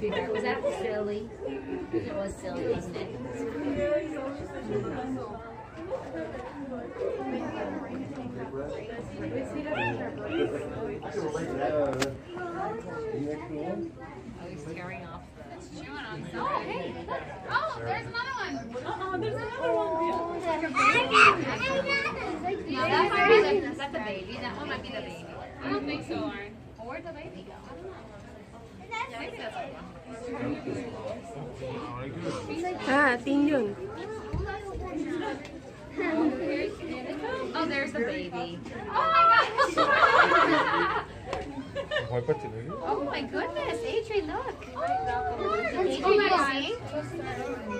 Hi, sweetheart. Was that silly? It was silly, wasn't it? Oh, he's tearing off the. Oh, hey, look. Oh, there's another one. Uh-uh, oh, there's another one. Oh, no, that might be the, is that the baby? That one might be the baby. I don't think so, Lauren. Where'd the baby go? Yeah, maybe that's the one. হ্যাঁ তিনজন Oh, there's the baby. Oh my gosh. ভয় পাচ্ছি নাকি Oh my goodness, Adrian, look. Oh my Adrian, you see?